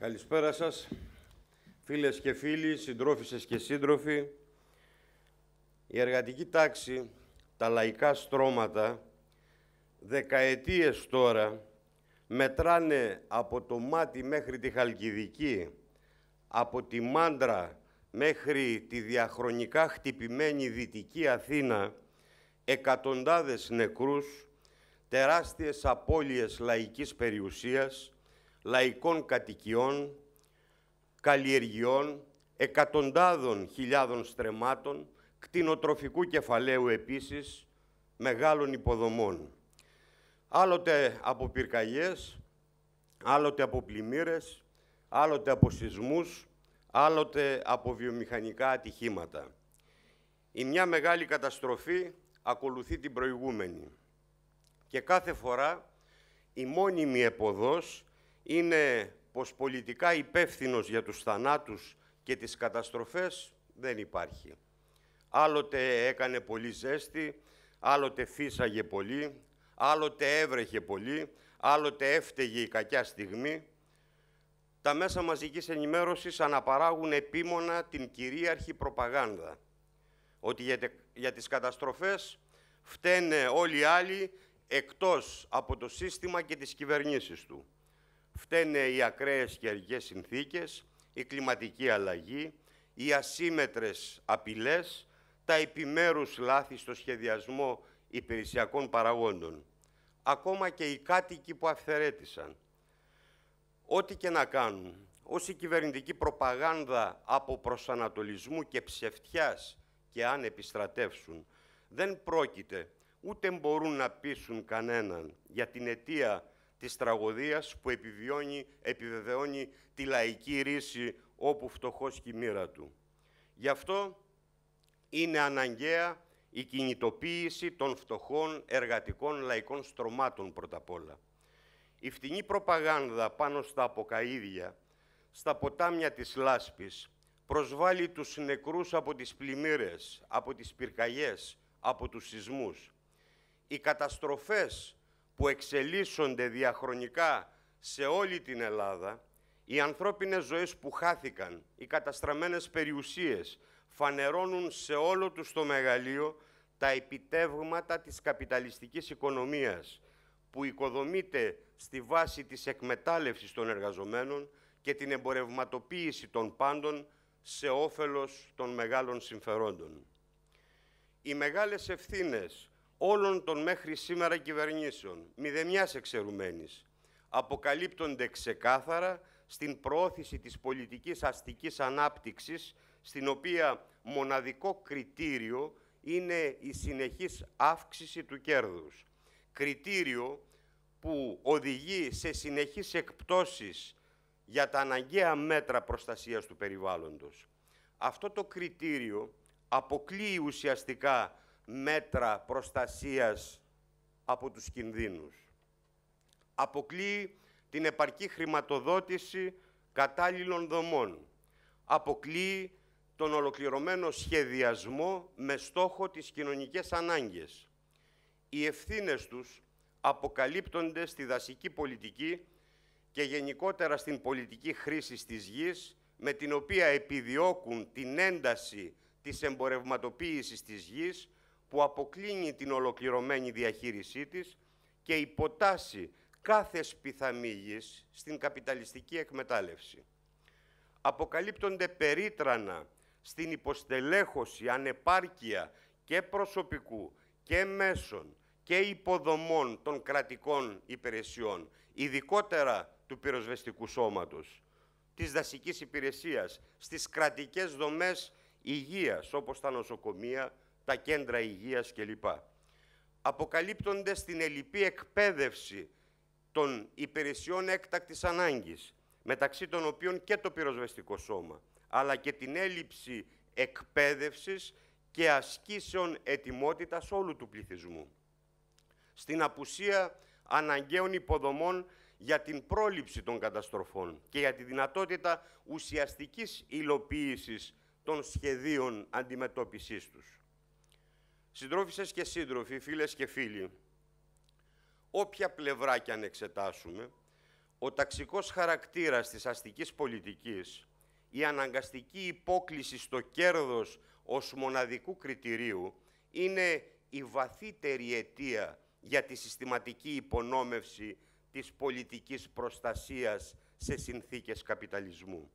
Καλησπέρα σας, φίλες και φίλοι, συντρόφισσες και σύντροφοι. Η εργατική τάξη, τα λαϊκά στρώματα, δεκαετίες τώρα, μετράνε από το μάτι μέχρι τη Χαλκιδική, από τη Μάντρα μέχρι τη διαχρονικά χτυπημένη Δυτική Αθήνα, εκατοντάδες νεκρούς, τεράστιες απώλειες λαϊκής περιουσίας, λαϊκών κατοικιών, καλλιεργειών, εκατοντάδων χιλιάδων στρεμάτων, κτηνοτροφικού κεφαλαίου επίσης, μεγάλων υποδομών. Άλλοτε από πυρκαγιές, άλλοτε από πλημμύρες, άλλοτε από σεισμούς, άλλοτε από βιομηχανικά ατυχήματα. Η μια μεγάλη καταστροφή ακολουθεί την προηγούμενη. Και κάθε φορά η μόνιμη εποδός είναι πως πολιτικά υπεύθυνος για τους θανάτους και τις καταστροφές δεν υπάρχει. Άλλοτε έκανε πολύ ζέστη, άλλοτε φύσαγε πολύ, άλλοτε έβρεχε πολύ, άλλοτε έφταιγε η κακιά στιγμή. Τα μέσα μαζικής ενημέρωσης αναπαράγουν επίμονα την κυρίαρχη προπαγάνδα, ότι για, για τις καταστροφές φταίνε όλοι οι άλλοι εκτός από το σύστημα και τις κυβερνήσεις του. Φταίνε οι ακραίες και αργές συνθήκες, η κλιματική αλλαγή, οι ασύμετρες απειλές, τα επιμέρους λάθη στο σχεδιασμό υπηρεσιακών παραγόντων. Ακόμα και οι κάτοικοι που αυθαιρέτησαν. Ό,τι και να κάνουν, όσοι κυβερνητική προπαγάνδα από προσανατολισμού και ψευτιάς και αν επιστρατεύσουν, δεν πρόκειται ούτε μπορούν να πείσουν κανέναν για την αιτία της τραγωδίας που επιβιώνει, επιβεβαιώνει τη λαϊκή ρίση όπου φτωχός και η μοίρα του. Γι' αυτό είναι αναγκαία η κινητοποίηση των φτωχών εργατικών λαϊκών στρωμάτων πρώτα απ' όλα. Η φτηνή προπαγάνδα πάνω στα αποκαίδια, στα ποτάμια της λάσπης, προσβάλλει τους νεκρούς από τις πλημμύρες, από τις πυρκαγιές, από τους σεισμούς. Οι καταστροφές που εξελίσσονται διαχρονικά σε όλη την Ελλάδα, οι ανθρώπινες ζωές που χάθηκαν, οι καταστραμμένες περιουσίες, φανερώνουν σε όλο τους το μεγαλείο τα επιτεύγματα της καπιταλιστικής οικονομίας, που οικοδομείται στη βάση της εκμετάλλευσης των εργαζομένων και την εμπορευματοποίηση των πάντων σε όφελος των μεγάλων συμφερόντων. Οι μεγάλες ευθύνες όλων των μέχρι σήμερα κυβερνήσεων, μηδενιάς εξαιρουμένης, αποκαλύπτονται ξεκάθαρα στην προώθηση της πολιτικής αστικής ανάπτυξης, στην οποία μοναδικό κριτήριο είναι η συνεχής αύξηση του κέρδους. Κριτήριο που οδηγεί σε συνεχείς εκπτώσεις για τα αναγκαία μέτρα προστασίας του περιβάλλοντος. Αυτό το κριτήριο αποκλείει ουσιαστικά μέτρα προστασίας από τους κινδύνους. Αποκλείει την επαρκή χρηματοδότηση κατάλληλων δομών. Αποκλείει τον ολοκληρωμένο σχεδιασμό με στόχο τις κοινωνικές ανάγκες. Οι ευθύνες τους αποκαλύπτονται στη δασική πολιτική και γενικότερα στην πολιτική χρήση της γης, με την οποία επιδιώκουν την ένταση της εμπορευματοποίησης της γης, που αποκλίνει την ολοκληρωμένη διαχείρισή της και υποτάσσει κάθε σπιθαμή στην καπιταλιστική εκμετάλλευση. Αποκαλύπτονται περίτρανα στην υποστελέχωση, ανεπάρκεια και προσωπικού και μέσων και υποδομών των κρατικών υπηρεσιών, ειδικότερα του πυροσβεστικού σώματος, της δασικής υπηρεσίας, στις κρατικές δομές υγείας, όπως τα νοσοκομεία, τα κέντρα υγείας κλπ. Αποκαλύπτονται στην ελληπή εκπαίδευση των υπηρεσιών έκτακτης ανάγκης, μεταξύ των οποίων και το πυροσβεστικό σώμα, αλλά και την έλλειψη εκπαίδευσης και ασκήσεων ετοιμότητας όλου του πληθυσμού. Στην απουσία αναγκαίων υποδομών για την πρόληψη των καταστροφών και για τη δυνατότητα ουσιαστικής υλοποίησης των σχεδίων αντιμετώπισης τους. Συντρόφισσες και σύντροφοι, φίλες και φίλοι, όποια πλευρά και αν εξετάσουμε, ο ταξικός χαρακτήρας της αστικής πολιτικής, η αναγκαστική υπόκληση στο κέρδος ως μοναδικού κριτηρίου είναι η βαθύτερη αιτία για τη συστηματική υπονόμευση της πολιτικής προστασίας σε συνθήκες καπιταλισμού.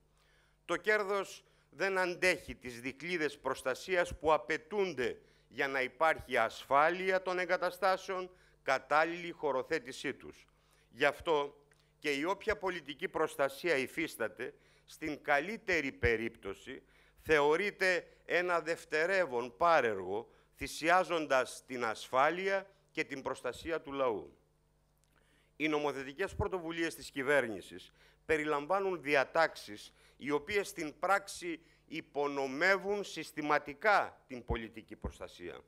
Το κέρδος δεν αντέχει τις δικλίδες προστασίας που απαιτούνται για να υπάρχει ασφάλεια των εγκαταστάσεων, κατάλληλη χωροθέτησή τους. Γι' αυτό και η όποια πολιτική προστασία υφίσταται, στην καλύτερη περίπτωση θεωρείται ένα δευτερεύον πάρεργο, θυσιάζοντας την ασφάλεια και την προστασία του λαού. Οι νομοθετικές πρωτοβουλίες της κυβέρνησης περιλαμβάνουν διατάξεις οι οποίες στην πράξη υπονομεύουν συστηματικά την πολιτική προστασία.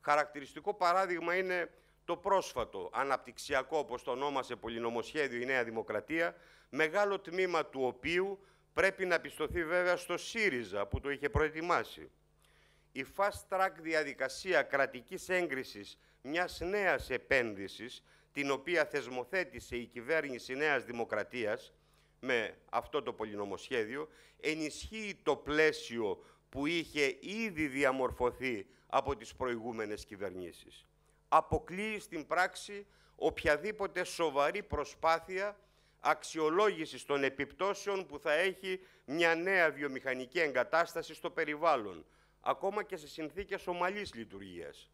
Χαρακτηριστικό παράδειγμα είναι το πρόσφατο αναπτυξιακό, όπως το ονόμασε πολυνομοσχέδιο η Νέα Δημοκρατία, μεγάλο τμήμα του οποίου πρέπει να πιστωθεί βέβαια στο ΣΥΡΙΖΑ που το είχε προετοιμάσει. Η fast track διαδικασία κρατικής έγκρισης μιας νέας επένδυσης, την οποία θεσμοθέτησε η κυβέρνηση Νέας Δημοκρατίας, με αυτό το πολυνομοσχέδιο, ενισχύει το πλαίσιο που είχε ήδη διαμορφωθεί από τις προηγούμενες κυβερνήσεις. Αποκλείει στην πράξη οποιαδήποτε σοβαρή προσπάθεια αξιολόγησης των επιπτώσεων που θα έχει μια νέα βιομηχανική εγκατάσταση στο περιβάλλον, ακόμα και σε συνθήκες ομαλής λειτουργίας.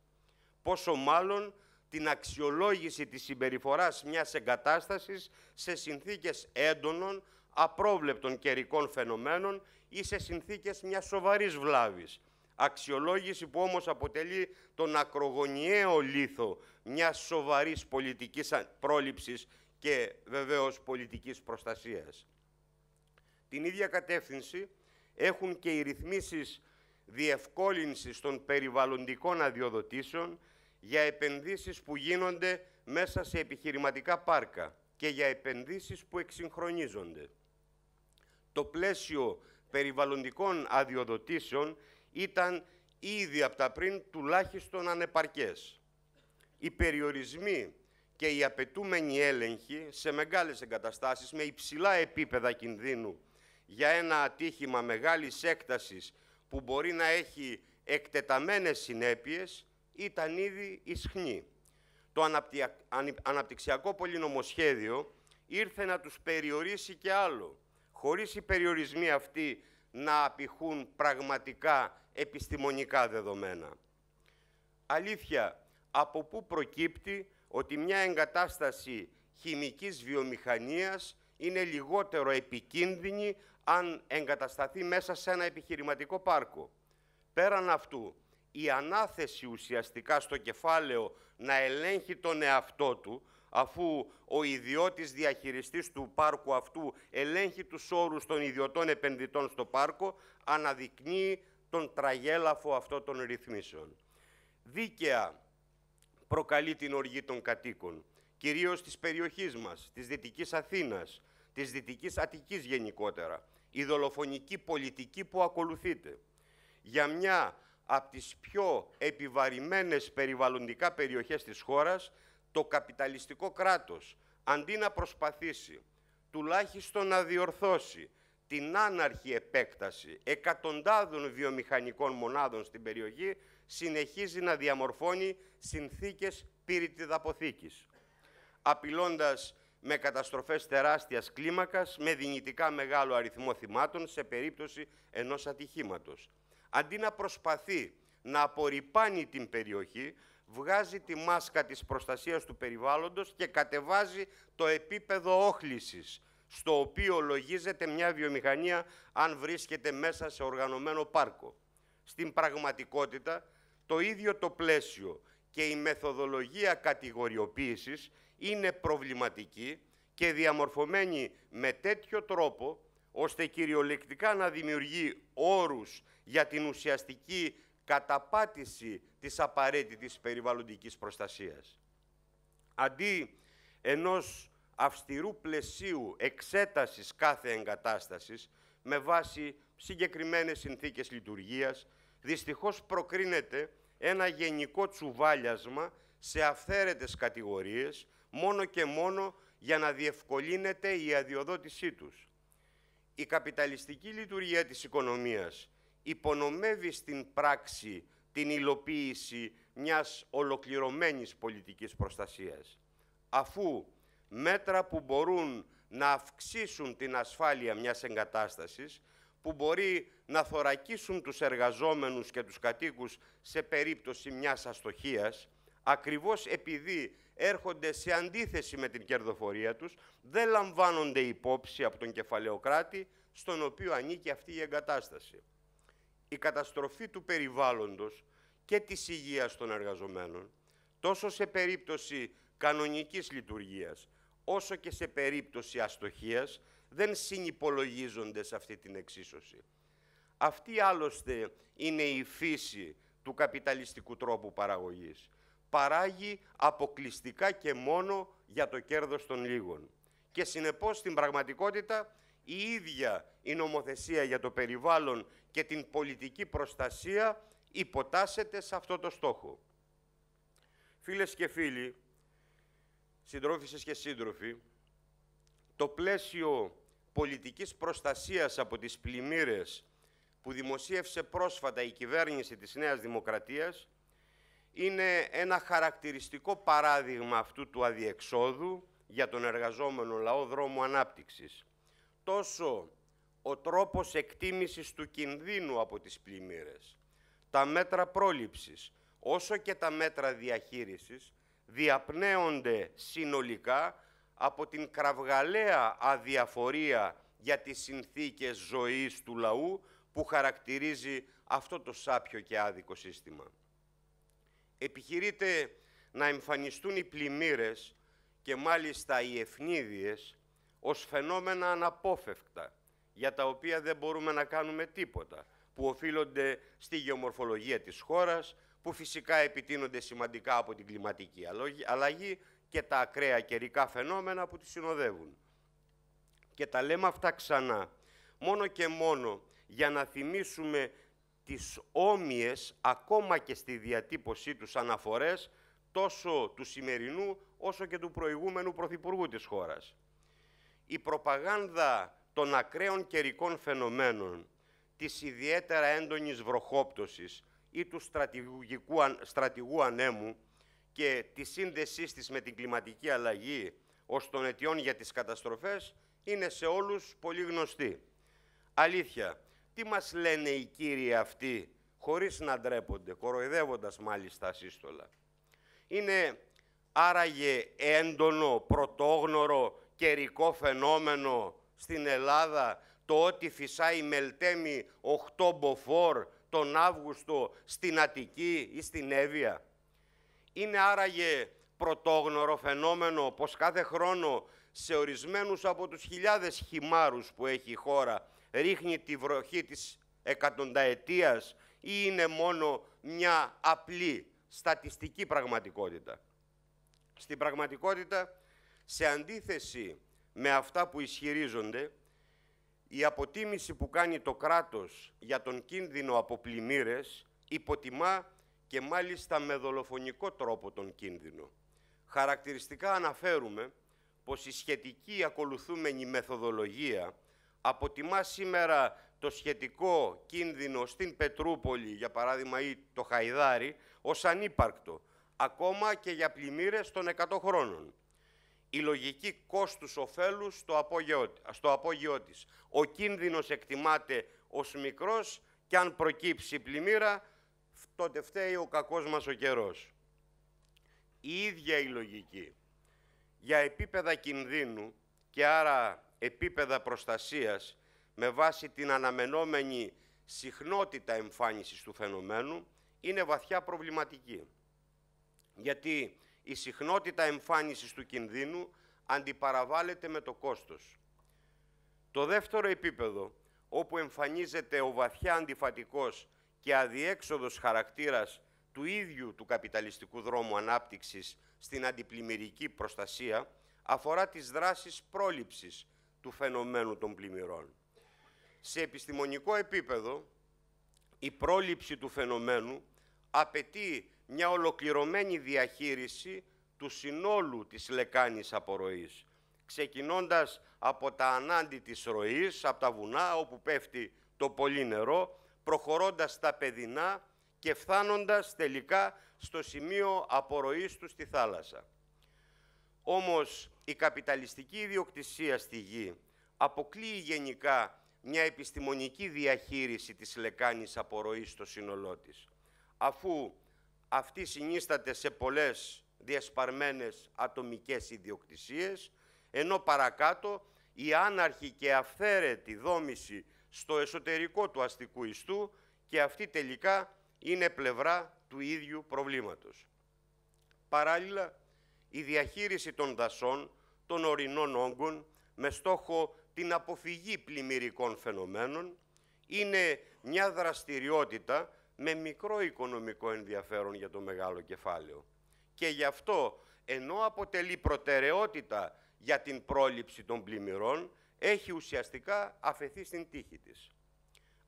Πόσο μάλλον την αξιολόγηση της συμπεριφοράς μιας εγκατάστασης σε συνθήκες έντονων, απρόβλεπτων καιρικών φαινομένων ή σε συνθήκες μιας σοβαρής βλάβης. Αξιολόγηση που όμως αποτελεί τον ακρογωνιαίο λίθο μιας σοβαρής πολιτικής πρόληψης και βεβαίως πολιτικής προστασίας. Την ίδια κατεύθυνση έχουν και οι ρυθμίσεις διευκόλυνσης των περιβαλλοντικών αδειοδοτήσεων για επενδύσεις που γίνονται μέσα σε επιχειρηματικά πάρκα και για επενδύσεις που εξυγχρονίζονται. Το πλαίσιο περιβαλλοντικών αδειοδοτήσεων ήταν ήδη από τα πριν τουλάχιστον ανεπαρκές. Οι περιορισμοί και οι απαιτούμενοι έλεγχοι σε μεγάλες εγκαταστάσεις με υψηλά επίπεδα κινδύνου για ένα ατύχημα μεγάλης έκτασης που μπορεί να έχει εκτεταμένες συνέπειες ήταν ήδη ισχνή. Το αναπτυξιακό πολυνομοσχέδιο ήρθε να τους περιορίσει και άλλο, χωρίς οι περιορισμοί αυτοί να απηχούν πραγματικά επιστημονικά δεδομένα. Αλήθεια, από πού προκύπτει ότι μια εγκατάσταση χημικής βιομηχανίας είναι λιγότερο επικίνδυνη αν εγκατασταθεί μέσα σε ένα επιχειρηματικό πάρκο; Πέραν αυτού, η ανάθεση ουσιαστικά στο κεφάλαιο να ελέγχει τον εαυτό του, αφού ο ιδιώτης διαχειριστής του πάρκου αυτού ελέγχει τους όρους των ιδιωτών επενδυτών στο πάρκο, αναδεικνύει τον τραγέλαφο αυτό των ρυθμίσεων. Δίκαια προκαλεί την οργή των κατοίκων, κυρίως της περιοχής μας, της Δυτικής Αθήνας, της Δυτικής Αττικής γενικότερα, η δολοφονική πολιτική που ακολουθείται. Για μια από τις πιο επιβαρημένες περιβαλλοντικά περιοχές της χώρας, το καπιταλιστικό κράτος, αντί να προσπαθήσει τουλάχιστον να διορθώσει την άναρχη επέκταση εκατοντάδων βιομηχανικών μονάδων στην περιοχή, συνεχίζει να διαμορφώνει συνθήκες πυρητιδαποθήκης, απειλώντας με καταστροφές τεράστιας κλίμακας, με δυνητικά μεγάλο αριθμό θυμάτων σε περίπτωση ενός ατυχήματος αντί να προσπαθεί να απορριπάνει την περιοχή, βγάζει τη μάσκα της προστασίας του περιβάλλοντος και κατεβάζει το επίπεδο όχλησης, στο οποίο λογίζεται μια βιομηχανία αν βρίσκεται μέσα σε οργανωμένο πάρκο. Στην πραγματικότητα, το ίδιο το πλαίσιο και η μεθοδολογία κατηγοριοποίησης είναι προβληματική και διαμορφωμένη με τέτοιο τρόπο ώστε κυριολεκτικά να δημιουργεί όρους για την ουσιαστική καταπάτηση της απαραίτητης περιβαλλοντικής προστασίας. Αντί ενός αυστηρού πλαισίου εξέτασης κάθε εγκατάστασης με βάση συγκεκριμένες συνθήκες λειτουργίας, δυστυχώς προκρίνεται ένα γενικό τσουβάλιασμα σε αυθαίρετες κατηγορίες, μόνο και μόνο για να διευκολύνεται η αδειοδότησή τους. Η καπιταλιστική λειτουργία της οικονομίας υπονομεύει στην πράξη την υλοποίηση μιας ολοκληρωμένης πολιτικής προστασίας, αφού μέτρα που μπορούν να αυξήσουν την ασφάλεια μιας εγκατάστασης, που μπορεί να θωρακίσουν τους εργαζόμενους και τους κατοίκους σε περίπτωση μιας αστοχίας, ακριβώς επειδή έρχονται σε αντίθεση με την κερδοφορία τους, δεν λαμβάνονται υπόψη από τον κεφαλαιοκράτη στον οποίο ανήκει αυτή η εγκατάσταση. Η καταστροφή του περιβάλλοντος και της υγείας των εργαζομένων, τόσο σε περίπτωση κανονικής λειτουργίας, όσο και σε περίπτωση αστοχίας, δεν συνυπολογίζονται σε αυτή την εξίσωση. Αυτή άλλωστε είναι η φύση του καπιταλιστικού τρόπου παραγωγής. Παράγει αποκλειστικά και μόνο για το κέρδος των λίγων. Και συνεπώς στην πραγματικότητα η ίδια η νομοθεσία για το περιβάλλον και την πολιτική προστασία υποτάσσεται σε αυτό το στόχο. Φίλες και φίλοι, συντρόφισσες και σύντροφοι, το πλαίσιο πολιτικής προστασίας από τις πλημμύρες που δημοσίευσε πρόσφατα η κυβέρνηση της Νέας Δημοκρατίας είναι ένα χαρακτηριστικό παράδειγμα αυτού του αδιεξόδου για τον εργαζόμενο λαό δρόμου ανάπτυξης. Τόσο ο τρόπος εκτίμησης του κινδύνου από τις πλημμύρες, τα μέτρα πρόληψης, όσο και τα μέτρα διαχείρισης διαπνέονται συνολικά από την κραυγαλαία αδιαφορία για τις συνθήκες ζωής του λαού που χαρακτηρίζει αυτό το σάπιο και άδικο σύστημα. Επιχειρείται να εμφανιστούν οι πλημμύρες και μάλιστα οι ευνίδιες ως φαινόμενα αναπόφευκτα, για τα οποία δεν μπορούμε να κάνουμε τίποτα, που οφείλονται στη γεωμορφολογία της χώρας, που φυσικά επιτείνονται σημαντικά από την κλιματική αλλαγή και τα ακραία καιρικά φαινόμενα που τη συνοδεύουν. Και τα λέμε αυτά ξανά, μόνο και μόνο για να θυμίσουμε τις όμοιες, ακόμα και στη διατύπωσή τους αναφορές, τόσο του σημερινού όσο και του προηγούμενου Πρωθυπουργού της χώρας. Η προπαγάνδα των ακραίων καιρικών φαινομένων, της ιδιαίτερα έντονης βροχόπτωσης ή του στρατηγού ανέμου, και τη σύνδεσή της με την κλιματική αλλαγή ως των αιτιών για τις καταστροφές είναι σε όλους πολύ γνωστή. Αλήθεια, τι μας λένε οι κύριοι αυτοί, χωρίς να ντρέπονται, κοροϊδεύοντας μάλιστα ασύστολα. Είναι άραγε έντονο, πρωτόγνωρο, καιρικό φαινόμενο στην Ελλάδα το ότι φυσάει μελτέμι 8 μποφόρ τον Αύγουστο στην Αττική ή στην Εύβοια. Είναι άραγε πρωτόγνωρο φαινόμενο πως κάθε χρόνο σε ορισμένους από τους χιλιάδες χυμάρους που έχει η χώρα ρίχνει τη βροχή της εκατονταετίας ή είναι μόνο μια απλή στατιστική πραγματικότητα. Στην πραγματικότητα, σε αντίθεση με αυτά που ισχυρίζονται, η αποτίμηση που κάνει το κράτος για τον κίνδυνο από πλημμύρες υποτιμά και μάλιστα με δολοφονικό τρόπο τον κίνδυνο. Χαρακτηριστικά αναφέρουμε πως η σχετική ακολουθούμενη μεθοδολογία αποτιμά σήμερα το σχετικό κίνδυνο στην Πετρούπολη, για παράδειγμα, ή το Χαϊδάρι, ως ανύπαρκτο, ακόμα και για πλημμύρες των 100 χρόνων. Η λογική κόστους-οφέλους στο απόγειό, στο απόγειό της. Ο κίνδυνος εκτιμάται ως μικρός και αν προκύψει πλημμύρα τότε φταίει ο κακός μας ο καιρός. Η ίδια η λογική για επίπεδα κινδύνου και άρα επίπεδα προστασίας με βάση την αναμενόμενη συχνότητα εμφάνισης του φαινομένου είναι βαθιά προβληματική. Γιατί η συχνότητα εμφάνισης του κινδύνου αντιπαραβάλλεται με το κόστος. Το δεύτερο επίπεδο, όπου εμφανίζεται ο βαθιά αντιφατικός και αδιέξοδος χαρακτήρας του ίδιου του καπιταλιστικού δρόμου ανάπτυξης στην αντιπλημμυρική προστασία αφορά τις δράσεις πρόληψης του φαινομένου των πλημμυρών. Σε επιστημονικό επίπεδο, η πρόληψη του φαινομένου απαιτεί μια ολοκληρωμένη διαχείριση του συνόλου της λεκάνης απορροής, ξεκινώντας από τα ανάντι της ροής, από τα βουνά όπου πέφτει το πολύ νερό, προχωρώντας στα παιδινά και φθάνοντας τελικά στο σημείο απορροής του στη θάλασσα. Όμως η καπιταλιστική ιδιοκτησία στη γη αποκλείει γενικά μια επιστημονική διαχείριση της λεκάνης απορροής στο σύνολό της, αφού αυτή συνίσταται σε πολλές διασπαρμένες ατομικές ιδιοκτησίες, ενώ παρακάτω η άναρχη και αυθαίρετη δόμηση στο εσωτερικό του αστικού ιστού και αυτή τελικά είναι πλευρά του ίδιου προβλήματος. Παράλληλα, η διαχείριση των δασών, των ορεινών όγκων, με στόχο την αποφυγή πλημμυρικών φαινομένων, είναι μια δραστηριότητα με μικρό οικονομικό ενδιαφέρον για το μεγάλο κεφάλαιο. Και γι' αυτό, ενώ αποτελεί προτεραιότητα για την πρόληψη των πλημμυρών, έχει ουσιαστικά αφαιθεί στην τύχη της.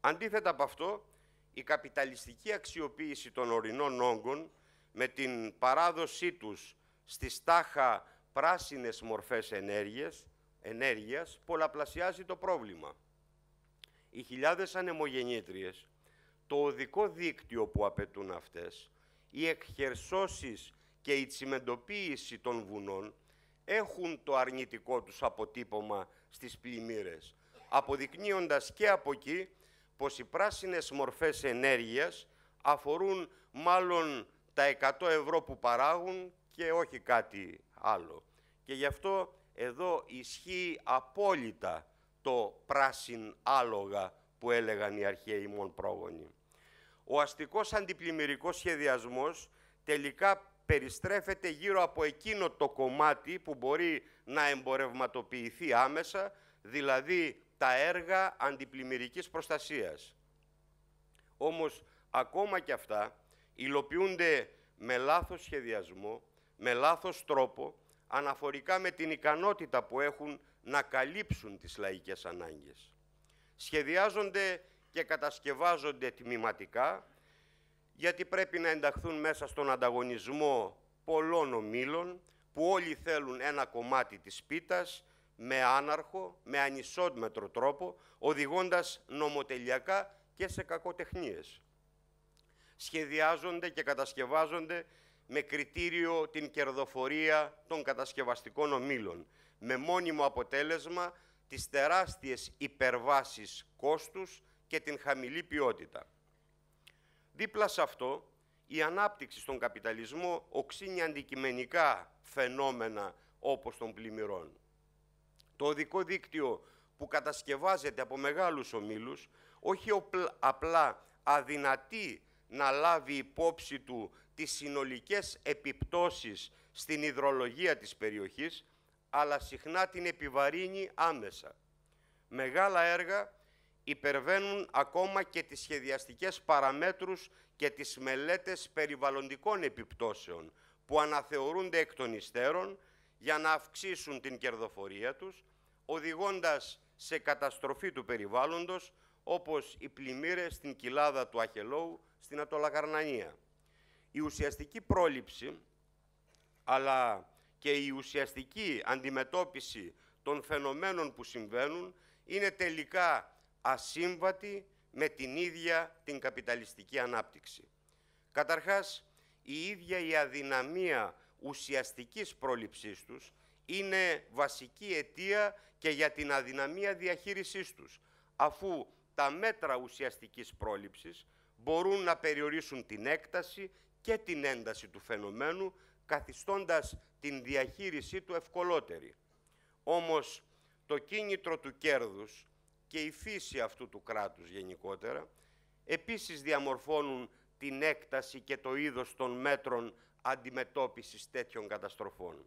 Αντίθετα από αυτό, η καπιταλιστική αξιοποίηση των ορεινών όγκων με την παράδοσή τους στις τάχα πράσινες μορφές ενέργειας, ενέργειας πολλαπλασιάζει το πρόβλημα. Οι χιλιάδες ανεμογεννήτριες, το οδικό δίκτυο που απαιτούν αυτές, οι εκχερσώσεις και η τσιμεντοποίηση των βουνών έχουν το αρνητικό τους αποτύπωμα στις πλημμύρες, αποδεικνύοντας και από εκεί πως οι πράσινες μορφές ενέργειας αφορούν μάλλον τα 100 ευρώ που παράγουν και όχι κάτι άλλο. Και γι' αυτό εδώ ισχύει απόλυτα το πράσιν άλογα που έλεγαν οι αρχαίοι μόν πρόγονοι. Ο αστικός αντιπλημμυρικός σχεδιασμός τελικά περιστρέφεται γύρω από εκείνο το κομμάτι που μπορεί να εμπορευματοποιηθεί άμεσα, δηλαδή τα έργα αντιπλημμυρικής προστασίας. Όμως, ακόμα και αυτά υλοποιούνται με λάθος σχεδιασμό, με λάθος τρόπο, αναφορικά με την ικανότητα που έχουν να καλύψουν τις λαϊκές ανάγκες. Σχεδιάζονται και κατασκευάζονται τμηματικά, γιατί πρέπει να ενταχθούν μέσα στον ανταγωνισμό πολλών ομίλων, που όλοι θέλουν ένα κομμάτι της πίτας, με άναρχο, με ανισόμετρο τρόπο, οδηγώντας νομοτελειακά και σε κακοτεχνίες. Σχεδιάζονται και κατασκευάζονται με κριτήριο την κερδοφορία των κατασκευαστικών ομίλων, με μόνιμο αποτέλεσμα τις τεράστιες υπερβάσεις κόστους και την χαμηλή ποιότητα. Δίπλα σε αυτό, η ανάπτυξη στον καπιταλισμό οξύνει αντικειμενικά φαινόμενα όπως των πλημμυρών. Το οδικό δίκτυο που κατασκευάζεται από μεγάλους ομίλους όχι απλά αδυνατεί να λάβει υπόψη του τις συνολικές επιπτώσεις στην υδρολογία της περιοχής, αλλά συχνά την επιβαρύνει άμεσα. Μεγάλα έργα υπερβαίνουν ακόμα και τις σχεδιαστικές παραμέτρους και τις μελέτες περιβαλλοντικών επιπτώσεων που αναθεωρούνται εκ των υστέρων για να αυξήσουν την κερδοφορία τους, οδηγώντας σε καταστροφή του περιβάλλοντος, όπως οι πλημμύρες στην κοιλάδα του Αχελόου στην Ατολακαρνανία. Η ουσιαστική πρόληψη, αλλά και η ουσιαστική αντιμετώπιση των φαινομένων που συμβαίνουν, είναι τελικά ασύμβατη με την ίδια την καπιταλιστική ανάπτυξη. Καταρχάς, η ίδια η αδυναμία ουσιαστικής πρόληψής τους είναι βασική αιτία και για την αδυναμία διαχείρισής τους, αφού τα μέτρα ουσιαστικής πρόληψης μπορούν να περιορίσουν την έκταση και την ένταση του φαινομένου, καθιστώντας την διαχείρισή του ευκολότερη. Όμως, το κίνητρο του κέρδους και η φύση αυτού του κράτους γενικότερα, επίσης διαμορφώνουν την έκταση και το είδος των μέτρων αντιμετώπισης τέτοιων καταστροφών.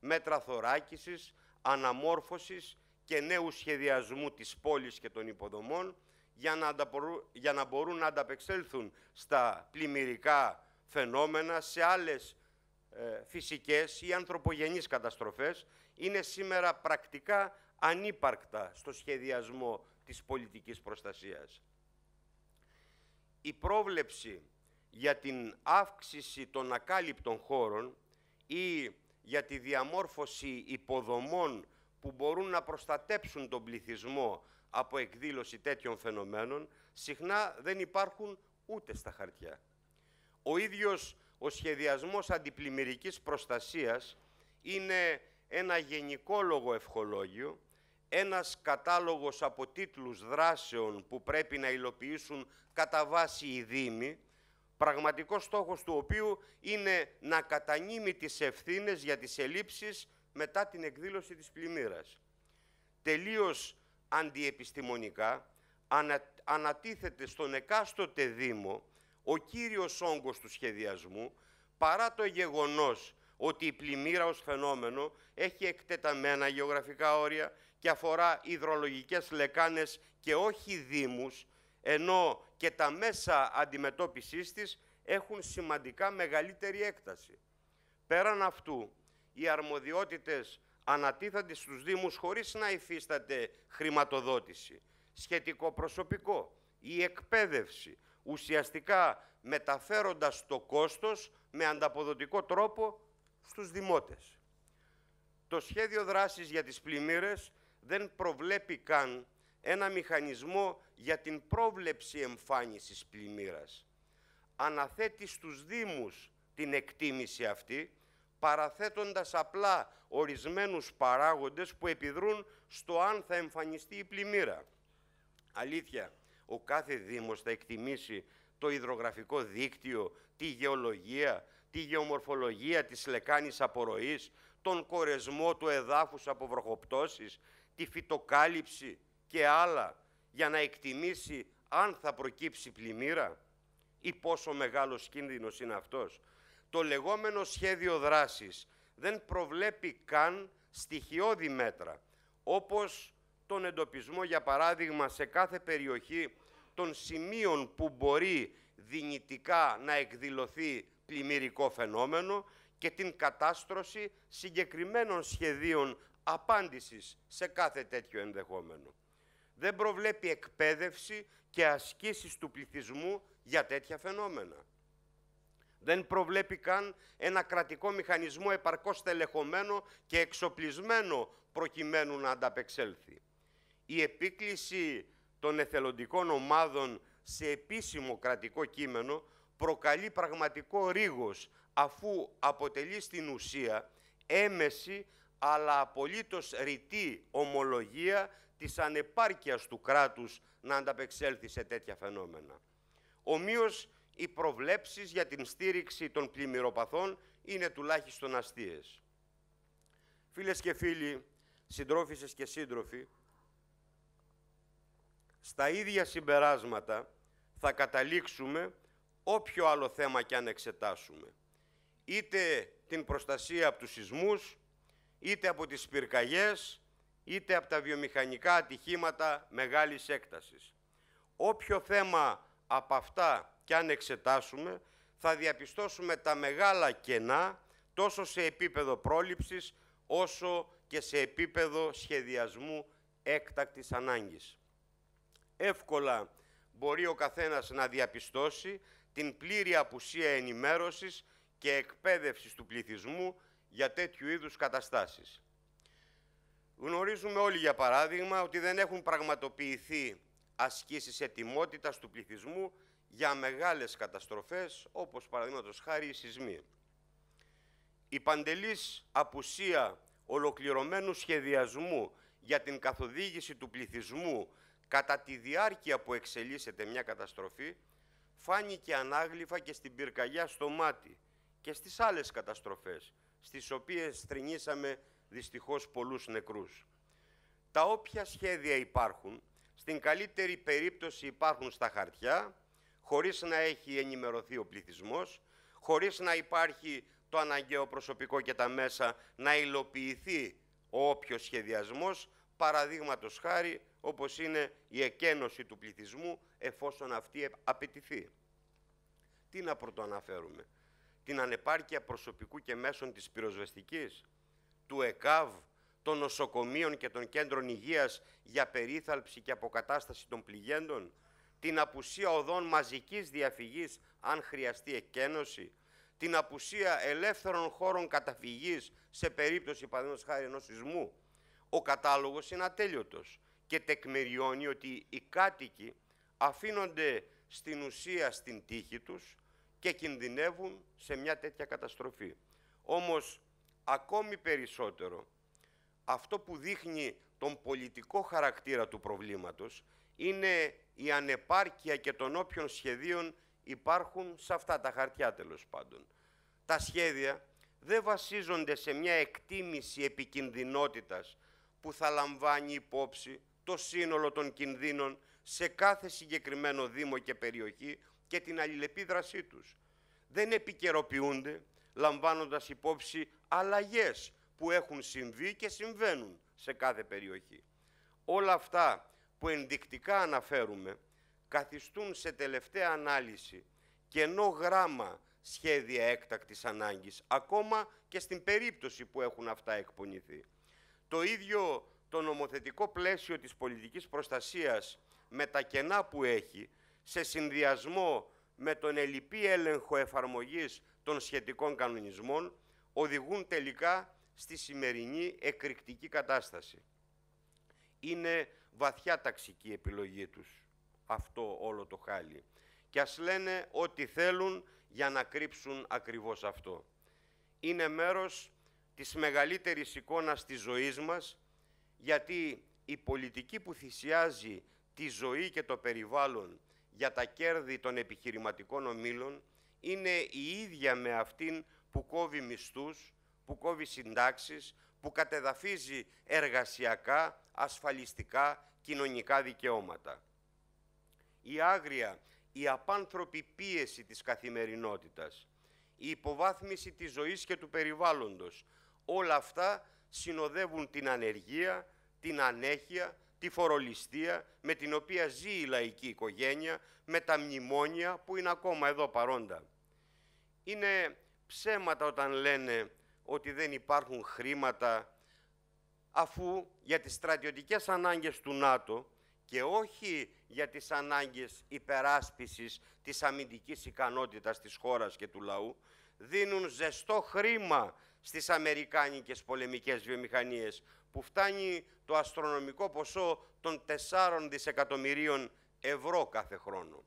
Μέτρα θωράκισης, αναμόρφωσης και νέου σχεδιασμού της πόλης και των υποδομών για να, για να μπορούν να ανταπεξέλθουν στα πλημμυρικά φαινόμενα, σε άλλες ε, φυσικές ή ανθρωπογενείς καταστροφές, είναι σήμερα πρακτικά ανύπαρκτα στο σχεδιασμό της πολιτικής προστασίας. Η πρόβλεψη για την αύξηση των ακάλυπτων χώρων ή για τη διαμόρφωση υποδομών που μπορούν να προστατέψουν τον πληθυσμό από εκδήλωση τέτοιων φαινομένων, συχνά δεν υπάρχουν ούτε στα χαρτιά. Ο ίδιος ο σχεδιασμός αντιπλημμυρικής προστασίας είναι ένα γενικόλογο ευχολόγιο, ένας κατάλογος από τίτλους δράσεων που πρέπει να υλοποιήσουν κατά βάση οι Δήμοι, πραγματικός στόχος του οποίου είναι να κατανείμει τις ευθύνες για τις ελλείψεις μετά την εκδήλωση της πλημμύρας. Τελείως αντιεπιστημονικά ανατίθεται στον εκάστοτε Δήμο ο κύριος όγκος του σχεδιασμού παρά το γεγονός ότι η πλημμύρα ως φαινόμενο έχει εκτεταμένα γεωγραφικά όρια και αφορά υδρολογικές λεκάνες και όχι δήμους, ενώ και τα μέσα αντιμετώπισης της έχουν σημαντικά μεγαλύτερη έκταση. Πέραν αυτού, οι αρμοδιότητες ανατίθανται στους Δήμους χωρίς να υφίσταται χρηματοδότηση, σχετικό προσωπικό ή εκπαίδευση, ουσιαστικά μεταφέροντας το κόστος με ανταποδοτικό τρόπο στους δημότες. Το σχέδιο δράσης για τις πλημμύρες δεν προβλέπει καν ένα μηχανισμό για την πρόβλεψη εμφάνισης πλημμύρας. Αναθέτει στους Δήμους την εκτίμηση αυτή, παραθέτοντας απλά ορισμένους παράγοντες που επιδρούν στο αν θα εμφανιστεί η πλημμύρα. Αλήθεια, ο κάθε Δήμος θα εκτιμήσει το υδρογραφικό δίκτυο, τη γεωλογία, τη γεωμορφολογία της λεκάνης απορροής, τον κορεσμό του εδάφους από βροχοπτώσεις, τη φυτοκάλυψη και άλλα για να εκτιμήσει αν θα προκύψει πλημμύρα ή πόσο μεγάλος κίνδυνος είναι αυτός. Το λεγόμενο σχέδιο δράσης δεν προβλέπει καν στοιχειώδη μέτρα, όπως τον εντοπισμό, για παράδειγμα, σε κάθε περιοχή των σημείων που μπορεί δυνητικά να εκδηλωθεί πλημμυρικό φαινόμενο και την κατάστρωση συγκεκριμένων σχεδίων απάντησης σε κάθε τέτοιο ενδεχόμενο. Δεν προβλέπει εκπαίδευση και ασκήσεις του πληθυσμού για τέτοια φαινόμενα. Δεν προβλέπει καν ένα κρατικό μηχανισμό επαρκώς τελεχωμένο και εξοπλισμένο προκειμένου να ανταπεξέλθει. Η επίκληση των εθελοντικών ομάδων σε επίσημο κρατικό κείμενο προκαλεί πραγματικό ρίγος αφού αποτελεί στην ουσία έμεση αλλά απολύτως ρητή ομολογία της ανεπάρκειας του κράτους να ανταπεξέλθει σε τέτοια φαινόμενα. Ομοίως, οι προβλέψεις για την στήριξη των πλημμυροπαθών είναι τουλάχιστον αστείες. Φίλες και φίλοι, συντρόφισσες και σύντροφοι, στα ίδια συμπεράσματα θα καταλήξουμε όποιο άλλο θέμα και αν εξετάσουμε. Είτε την προστασία από τους σεισμούς, είτε από τις πυρκαγιές, είτε από τα βιομηχανικά ατυχήματα μεγάλης έκτασης. Όποιο θέμα από αυτά και αν εξετάσουμε, θα διαπιστώσουμε τα μεγάλα κενά τόσο σε επίπεδο πρόληψης, όσο και σε επίπεδο σχεδιασμού έκτακτης ανάγκης. Εύκολα μπορεί ο καθένας να διαπιστώσει την πλήρη απουσία ενημέρωσης και εκπαίδευσης του πληθυσμού για τέτοιου είδους καταστάσεις. Γνωρίζουμε όλοι, για παράδειγμα, ότι δεν έχουν πραγματοποιηθεί ασκήσεις ετοιμότητας του πληθυσμού για μεγάλες καταστροφές, όπως παραδείγματος χάρη οι σεισμοί. Η παντελής απουσία ολοκληρωμένου σχεδιασμού για την καθοδήγηση του πληθυσμού κατά τη διάρκεια που εξελίσσεται μια καταστροφή, φάνηκε ανάγλυφα και στην πυρκαγιά στο μάτι και στις άλλες καταστροφές, στις οποίες τρινήσαμε δυστυχώς πολλούς νεκρούς. Τα όποια σχέδια υπάρχουν, στην καλύτερη περίπτωση υπάρχουν στα χαρτιά, χωρίς να έχει ενημερωθεί ο πληθυσμός, χωρίς να υπάρχει το αναγκαίο προσωπικό και τα μέσα να υλοποιηθεί ο όποιος σχεδιασμός, παραδείγματος χάρη όπως είναι η εκένωση του πληθυσμού εφόσον αυτή απαιτηθεί. Τι να πρωτοαναφέρουμε, την ανεπάρκεια προσωπικού και μέσων της πυροσβεστικής, του ΕΚΑΒ, των νοσοκομείων και των κέντρων υγείας για περίθαλψη και αποκατάσταση των πληγέντων, την απουσία οδών μαζικής διαφυγής αν χρειαστεί εκένωση, την απουσία ελεύθερων χώρων καταφυγής σε περίπτωση παραδείγματος χάρη ενός σεισμού, Ο κατάλογος είναι ατέλειωτος και τεκμηριώνει ότι οι κάτοικοι αφήνονται στην ουσία στην τύχη τους και κινδυνεύουν σε μια τέτοια καταστροφή. Όμως, ακόμη περισσότερο, αυτό που δείχνει τον πολιτικό χαρακτήρα του προβλήματος είναι η ανεπάρκεια και των όποιων σχεδίων υπάρχουν σε αυτά τα χαρτιά τέλος πάντων. Τα σχέδια δεν βασίζονται σε μια εκτίμηση επικινδυνότητας που θα λαμβάνει υπόψη το σύνολο των κινδύνων σε κάθε συγκεκριμένο δήμο και περιοχή και την αλληλεπίδρασή τους. Δεν επικαιροποιούνται λαμβάνοντας υπόψη αλλαγές που έχουν συμβεί και συμβαίνουν σε κάθε περιοχή. Όλα αυτά που ενδεικτικά αναφέρουμε καθιστούν σε τελευταία ανάλυση κενό γράμμα σχέδια έκτακτης ανάγκης, ακόμα και στην περίπτωση που έχουν αυτά εκπονηθεί. Το ίδιο το νομοθετικό πλαίσιο της πολιτικής προστασίας με τα κενά που έχει, σε συνδυασμό με τον ελλειπή έλεγχο εφαρμογής των σχετικών κανονισμών, οδηγούν τελικά στη σημερινή εκρηκτική κατάσταση. Είναι βαθιά ταξική επιλογή τους αυτό όλο το χάλι. Και ας λένε ό,τι θέλουν για να κρύψουν ακριβώς αυτό. Είναι μέρος της μεγαλύτερης εικόνας της ζωής μας, γιατί η πολιτική που θυσιάζει τη ζωή και το περιβάλλον για τα κέρδη των επιχειρηματικών ομίλων είναι η ίδια με αυτήν που κόβει μισθούς, που κόβει συντάξεις, που κατεδαφίζει εργασιακά, ασφαλιστικά, κοινωνικά δικαιώματα. Η άγρια, η απάνθρωπη πίεση της καθημερινότητας, η υποβάθμιση της ζωής και του περιβάλλοντος, όλα αυτά συνοδεύουν την ανεργία, την ανέχεια, τη φορολιστία με την οποία ζει η λαϊκή οικογένεια, με τα μνημόνια που είναι ακόμα εδώ παρόντα. Είναι ψέματα όταν λένε ότι δεν υπάρχουν χρήματα, αφού για τις στρατιωτικές ανάγκες του ΝΑΤΟ και όχι για τις ανάγκες υπεράσπισης της αμυντικής ικανότητας της χώρας και του λαού, δίνουν ζεστό χρήμα στις αμερικάνικες πολεμικές βιομηχανίες, που φτάνει το αστρονομικό ποσό των 4 δισεκατομμυρίων ευρώ κάθε χρόνο.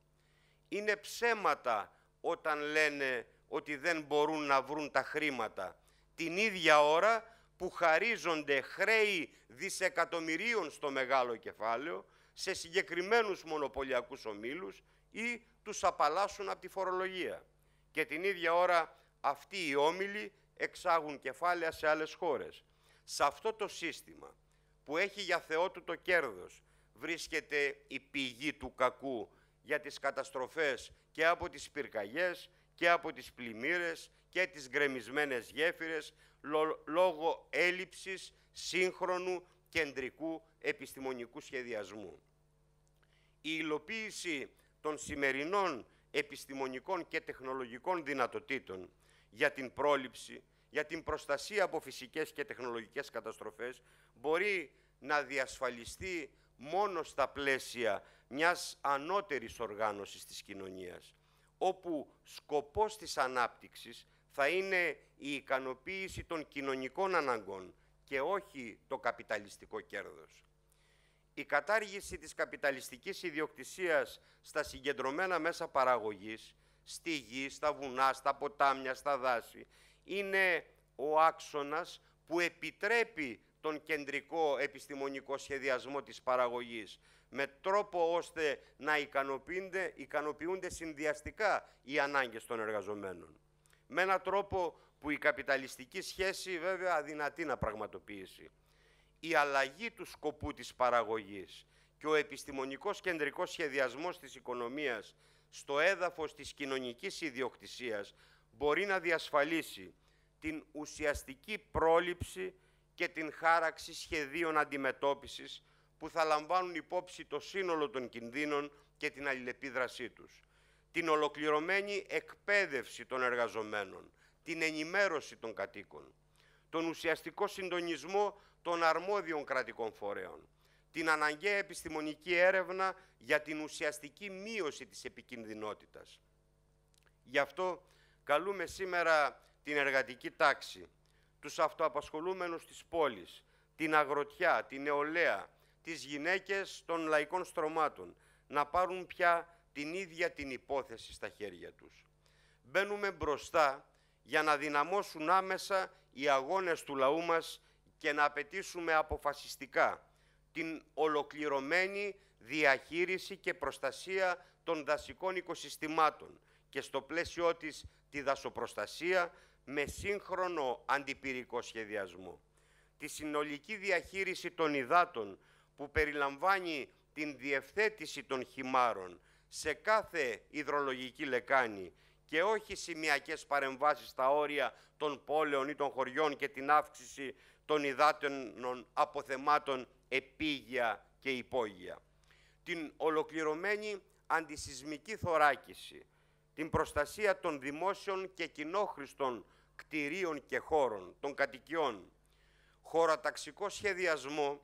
Είναι ψέματα όταν λένε ότι δεν μπορούν να βρουν τα χρήματα την ίδια ώρα που χαρίζονται χρέη δισεκατομμυρίων στο μεγάλο κεφάλαιο σε συγκεκριμένους μονοπωλιακούς ομίλους ή τους απαλλάσσουν από τη φορολογία. Και την ίδια ώρα αυτοί οι όμιλοι εξάγουν κεφάλαια σε άλλες χώρες. Σε αυτό το σύστημα που έχει για Θεό του το κέρδος βρίσκεται η πηγή του κακού για τις καταστροφές και από τις πυρκαγιές και από τις πλημμύρες και τις γκρεμισμένες γέφυρες λόγω έλλειψης σύγχρονου κεντρικού επιστημονικού σχεδιασμού. Η υλοποίηση των σημερινών επιστημονικών και τεχνολογικών δυνατοτήτων για την πρόληψη, για την προστασία από φυσικές και τεχνολογικές καταστροφές μπορεί να διασφαλιστεί μόνο στα πλαίσια μιας ανώτερης οργάνωσης της κοινωνίας, όπου σκοπός της ανάπτυξης θα είναι η ικανοποίηση των κοινωνικών αναγκών και όχι το καπιταλιστικό κέρδος. Η κατάργηση της καπιταλιστικής ιδιοκτησίας στα συγκεντρωμένα μέσα παραγωγής, στη γη, στα βουνά, στα ποτάμια, στα δάση, είναι ο άξονας που επιτρέπει τον κεντρικό επιστημονικό σχεδιασμό της παραγωγής με τρόπο ώστε να ικανοποιούνται, ικανοποιούνται συνδυαστικά οι ανάγκες των εργαζομένων. Με έναν τρόπο που η καπιταλιστική σχέση βέβαια αδυνατεί να πραγματοποιήσει. Η αλλαγή του σκοπού της παραγωγής και ο επιστημονικός κεντρικός σχεδιασμός της οικονομίας στο έδαφος της κοινωνικής ιδιοκτησίας μπορεί να διασφαλίσει την ουσιαστική πρόληψη και την χάραξη σχεδίων αντιμετώπισης που θα λαμβάνουν υπόψη το σύνολο των κινδύνων και την αλληλεπίδρασή τους. Την ολοκληρωμένη εκπαίδευση των εργαζομένων, την ενημέρωση των κατοίκων, τον ουσιαστικό συντονισμό των αρμόδιων κρατικών φορέων, την αναγκαία επιστημονική έρευνα για την ουσιαστική μείωση της επικινδυνότητας. Γι' αυτό καλούμε σήμερα την εργατική τάξη, τους αυτοαπασχολούμενους της πόλης, την αγροτιά, την νεολαία, τις γυναίκες των λαϊκών στρωμάτων να πάρουν πια την ίδια την υπόθεση στα χέρια τους. Μπαίνουμε μπροστά για να δυναμώσουν άμεσα οι αγώνες του λαού μας και να απαιτήσουμε αποφασιστικά την ολοκληρωμένη διαχείριση και προστασία των δασικών οικοσυστημάτων και στο πλαίσιο της τη δασοπροστασία με σύγχρονο αντιπυρικό σχεδιασμό. Τη συνολική διαχείριση των υδάτων που περιλαμβάνει την διευθέτηση των χυμάρων σε κάθε υδρολογική λεκάνη και όχι σημειακές παρεμβάσεις στα όρια των πόλεων ή των χωριών και την αύξηση των υδάτων αποθεμάτων επίγεια και υπόγεια. Την ολοκληρωμένη αντισυσμική θωράκιση, την προστασία των δημόσιων και κοινόχρηστων κτηρίων και χώρων, των κατοικιών, χωροταξικό σχεδιασμό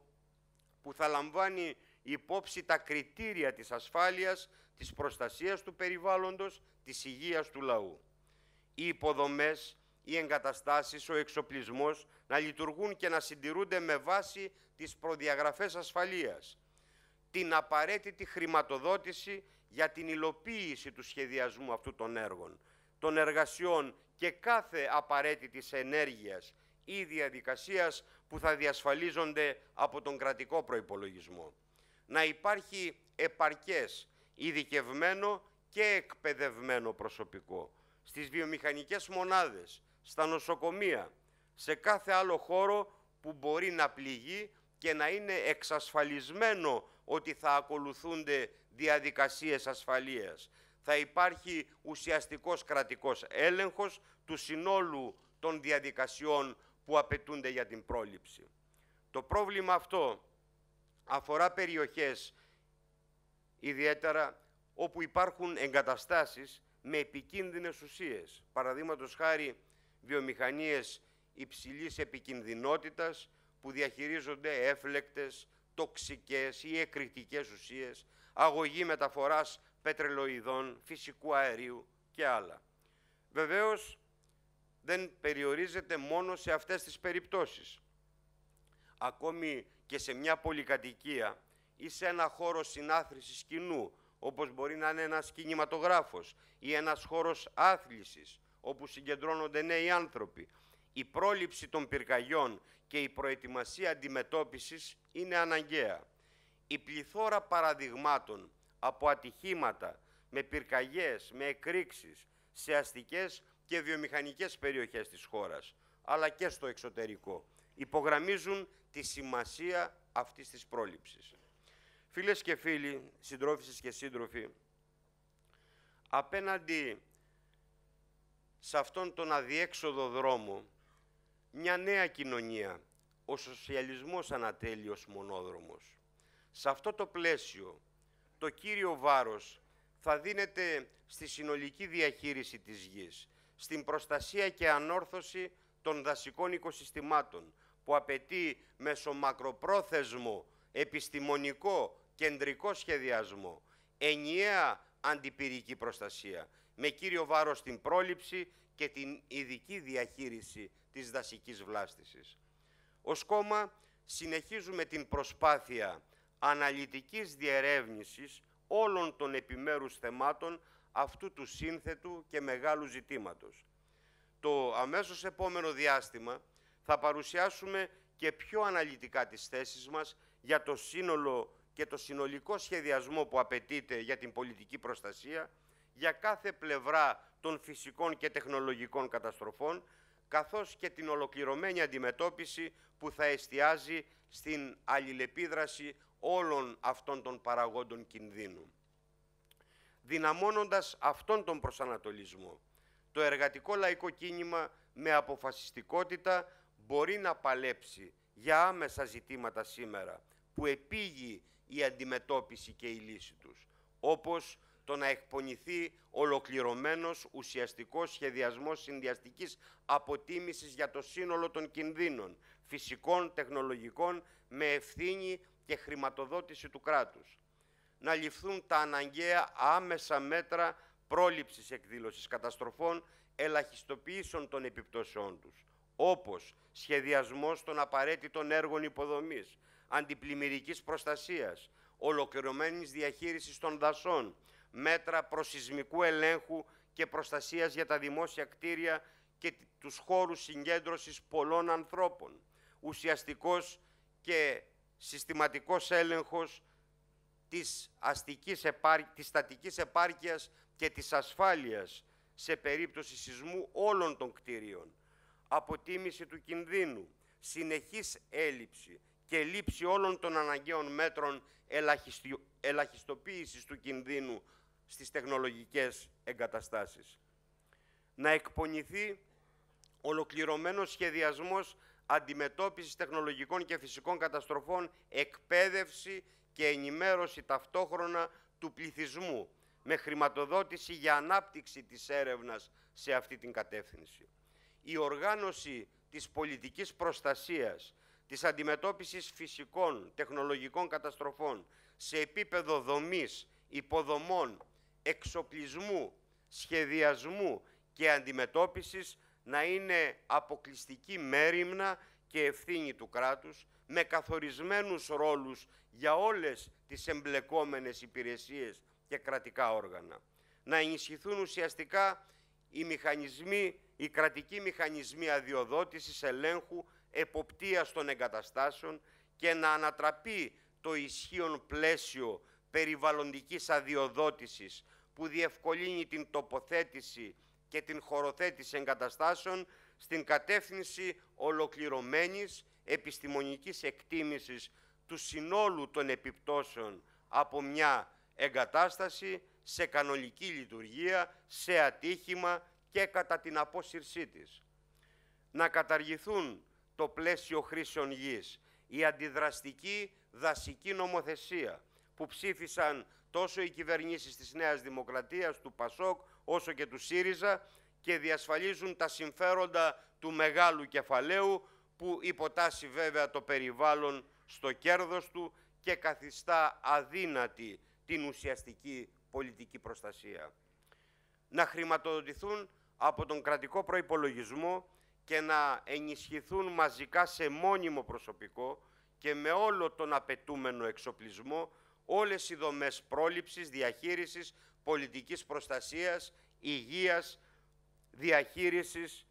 που θα λαμβάνει υπόψη τα κριτήρια της ασφάλειας, της προστασίας του περιβάλλοντος, της υγείας του λαού. Οι υποδομές, οι εγκαταστάσεις, ο εξοπλισμός να λειτουργούν και να συντηρούνται με βάση τις προδιαγραφές ασφαλείας. Την απαραίτητη χρηματοδότηση για την υλοποίηση του σχεδιασμού αυτού των έργων, των εργασιών και κάθε απαραίτητης ενέργειας ή διαδικασίας που θα διασφαλίζονται από τον κρατικό προϋπολογισμό. Να υπάρχει επαρκές, ειδικευμένο και εκπαιδευμένο προσωπικό στις βιομηχανικές μονάδες, στα νοσοκομεία, σε κάθε άλλο χώρο που μπορεί να πληγεί και να είναι εξασφαλισμένο ότι θα ακολουθούνται διαδικασίες ασφαλείας. Θα υπάρχει ουσιαστικός κρατικός έλεγχος του συνόλου των διαδικασιών που απαιτούνται για την πρόληψη. Το πρόβλημα αυτό αφορά περιοχές ιδιαίτερα όπου υπάρχουν εγκαταστάσεις με επικίνδυνες ουσίες. Παραδείγματος χάρη βιομηχανίες υψηλής επικινδυνότητας που διαχειρίζονται έφλεκτες, τοξικές ή εκρηκτικές ουσίες, αγωγή μεταφοράς πετρελοειδών, φυσικού αερίου και άλλα. Βεβαίως, δεν περιορίζεται μόνο σε αυτές τις περιπτώσεις. Ακόμη και σε μια πολυκατοικία ή σε ένα χώρο συνάθρησης κοινού, όπως μπορεί να είναι ένας κινηματογράφος ή ένας χώρος άθλησης, όπου συγκεντρώνονται νέοι άνθρωποι, η πρόληψη των πυρκαγιών και η προετοιμασία αντιμετώπισης είναι αναγκαία. Η πληθώρα παραδειγμάτων από ατυχήματα με πυρκαγιές, με εκρήξεις σε αστικές και βιομηχανικές περιοχές της χώρας, αλλά και στο εξωτερικό, υπογραμμίζουν τη σημασία αυτής της πρόληψης. Φίλες και φίλοι, συντρόφισσες και σύντροφοι, απέναντι σε αυτόν τον αδιέξοδο δρόμο, μια νέα κοινωνία, ο σοσιαλισμός ανατέλειος μονόδρομος. Σε αυτό το πλαίσιο, το κύριο βάρος θα δίνεται στη συνολική διαχείριση της γης, στην προστασία και ανόρθωση των δασικών οικοσυστημάτων, που απαιτεί μέσω μακροπρόθεσμο, επιστημονικό, κεντρικό σχεδιασμό, ενιαία αντιπυρική προστασία, με κύριο βάρος την πρόληψη και την ειδική διαχείριση της δασικής βλάστησης. Ως κόμμα συνεχίζουμε την προσπάθεια αναλυτικής διερεύνησης όλων των επιμέρους θεμάτων αυτού του σύνθετου και μεγάλου ζητήματος. Το αμέσως επόμενο διάστημα θα παρουσιάσουμε και πιο αναλυτικά τις θέσεις μας για το σύνολο και το συνολικό σχεδιασμό που απαιτείται για την πολιτική προστασία για κάθε πλευρά των φυσικών και τεχνολογικών καταστροφών καθώς και την ολοκληρωμένη αντιμετώπιση που θα εστιάζει στην αλληλεπίδραση όλων αυτών των παραγόντων κινδύνου. Δυναμώνοντας αυτόν τον προσανατολισμό, το εργατικό λαϊκό κίνημα με αποφασιστικότητα μπορεί να παλέψει για άμεσα ζητήματα σήμερα που επίγει η αντιμετώπιση και η λύση τους, όπως το να εκπονηθεί ολοκληρωμένος ουσιαστικός σχεδιασμός συνδυαστικής αποτίμησης για το σύνολο των κινδύνων, φυσικών, τεχνολογικών, με ευθύνη και χρηματοδότηση του κράτους. Να ληφθούν τα αναγκαία άμεσα μέτρα πρόληψης εκδήλωσης καταστροφών, ελαχιστοποιήσεων των επιπτώσεών τους. όπως σχεδιασμός των απαραίτητων έργων υποδομής, αντιπλημμυρικής προστασίας, ολοκληρωμένης διαχείρισης των δασών, μέτρα προσυσμικού ελέγχου και προστασίας για τα δημόσια κτίρια και τους χώρους συγκέντρωσης πολλών ανθρώπων, ουσιαστικός και συστηματικός έλεγχος της, αστικής επάρ... της στατικής επάρκειας και της ασφάλειας σε περίπτωση σεισμού όλων των κτίριων, αποτίμηση του κινδύνου, συνεχής έλλειψη και λήψη όλων των αναγκαίων μέτρων ελαχιστοποίησης του κινδύνου στις τεχνολογικές εγκαταστάσεις. Να εκπονηθεί ολοκληρωμένος σχεδιασμός αντιμετώπισης τεχνολογικών και φυσικών καταστροφών, εκπαίδευση και ενημέρωση ταυτόχρονα του πληθυσμού, με χρηματοδότηση για ανάπτυξη της έρευνας σε αυτή την κατεύθυνση. Η οργάνωση της πολιτικής προστασίας, της αντιμετώπισης φυσικών, τεχνολογικών καταστροφών σε επίπεδο δομής, υποδομών, εξοπλισμού, σχεδιασμού και αντιμετώπισης να είναι αποκλειστική μέρημνα και ευθύνη του κράτους με καθορισμένους ρόλους για όλες τις εμπλεκόμενες υπηρεσίες και κρατικά όργανα. Να ενισχυθούν ουσιαστικά οι μηχανισμοί, οι κρατικοί μηχανισμοί αδειοδότησης, ελέγχου, εποπτείας των εγκαταστάσεων και να ανατραπεί το ισχύον πλαίσιο περιβαλλοντικής αδειοδότησης που διευκολύνει την τοποθέτηση και την χωροθέτηση εγκαταστάσεων στην κατεύθυνση ολοκληρωμένης επιστημονικής εκτίμησης του συνόλου των επιπτώσεων από μια εγκατάσταση σε κανονική λειτουργία, σε ατύχημα και κατά την απόσυρσή της. Να καταργηθούν το πλαίσιο χρήσεων γης, η αντιδραστική δασική νομοθεσία που ψήφισαν τόσο οι κυβερνήσεις της Νέας Δημοκρατίας, του ΠΑΣΟΚ, όσο και του ΣΥΡΙΖΑ και διασφαλίζουν τα συμφέροντα του μεγάλου κεφαλαίου που υποτάσσει βέβαια το περιβάλλον στο κέρδος του και καθιστά αδύνατη την ουσιαστική πολιτική προστασία. Να χρηματοδοτηθούν από τον κρατικό προϋπολογισμό και να ενισχυθούν μαζικά σε μόνιμο προσωπικό και με όλο τον απαιτούμενο εξοπλισμό όλες οι δομές πρόληψης, διαχείρισης, πολιτικής προστασίας, υγείας, διαχείρισης,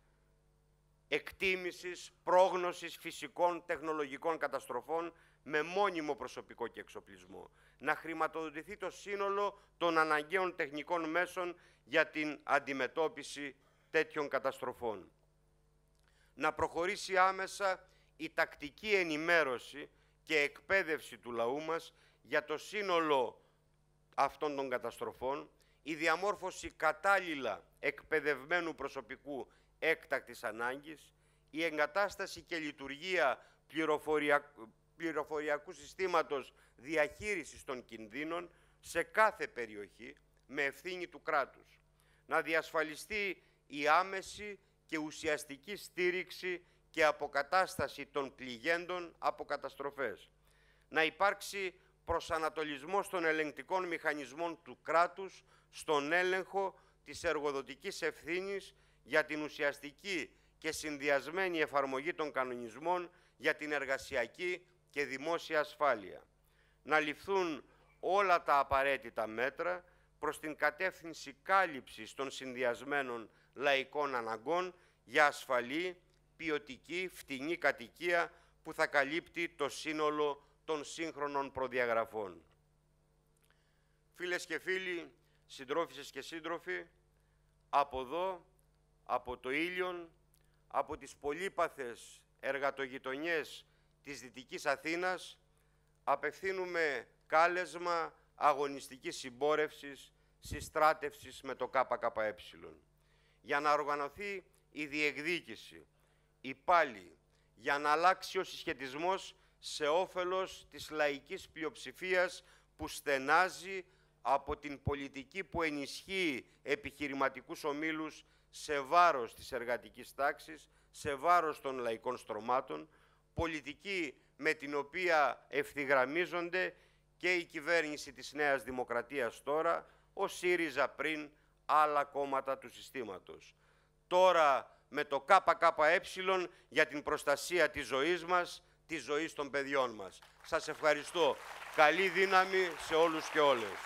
εκτίμησης, πρόγνωσης φυσικών τεχνολογικών καταστροφών με μόνιμο προσωπικό και εξοπλισμό. Να χρηματοδοτηθεί το σύνολο των αναγκαίων τεχνικών μέσων για την αντιμετώπιση τέτοιων καταστροφών. Να προχωρήσει άμεσα η τακτική ενημέρωση και εκπαίδευση του λαού μας για το σύνολο αυτών των καταστροφών, η διαμόρφωση κατάλληλα εκπαιδευμένου προσωπικού έκτακτης ανάγκης, η εγκατάσταση και λειτουργία πληροφοριακού συστήματος διαχείρισης των κινδύνων σε κάθε περιοχή με ευθύνη του κράτους. Να διασφαλιστεί η άμεση και ουσιαστική στήριξη και αποκατάσταση των πληγέντων από καταστροφές. Να υπάρξει προσανατολισμός των ελεγκτικών μηχανισμών του κράτους στον έλεγχο της εργοδοτικής ευθύνης για την ουσιαστική και συνδυασμένη εφαρμογή των κανονισμών για την εργασιακή και δημόσια ασφάλεια. Να ληφθούν όλα τα απαραίτητα μέτρα προς την κατεύθυνση κάλυψης των συνδυασμένων λαϊκών αναγκών για ασφαλή, ποιοτική, φτηνή κατοικία που θα καλύπτει το σύνολο των σύγχρονων προδιαγραφών. Φίλες και φίλοι, συντρόφισσες και σύντροφοι, από εδώ, από το Ήλιον, από τις πολύπαθες εργατογειτονιές της Δυτικής Αθήνας, απευθύνουμε κάλεσμα αγωνιστικής συμπόρευσης, συστράτευσης με το ΚΚΕ, για να οργανωθεί η διεκδίκηση, η πάλι, για να αλλάξει ο συσχετισμός σε όφελος της λαϊκής πλειοψηφίας που στενάζει από την πολιτική που ενισχύει επιχειρηματικούς ομίλους σε βάρος της εργατικής τάξης, σε βάρος των λαϊκών στρωμάτων, πολιτική με την οποία ευθυγραμμίζονται και η κυβέρνηση της Νέας Δημοκρατίας τώρα, ο ΣΥΡΙΖΑ πριν, άλλα κόμματα του συστήματος. Τώρα με το ΚΚΕ για την προστασία της ζωής μας, της ζωής των παιδιών μας. Σας ευχαριστώ. Καλή δύναμη σε όλους και όλες.